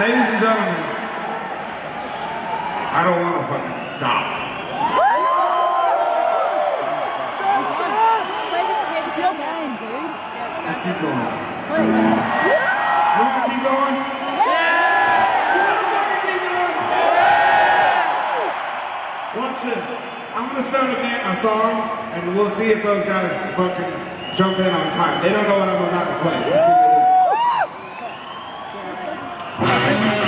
Ladies and gentlemen, I don't want to fucking stop. It's your game, dude. Let's keep going. Please. Keep going? Watch this. I'm gonna start a, band, a song, and we'll see if those guys fucking jump in on time. They don't know what I'm about to play with you.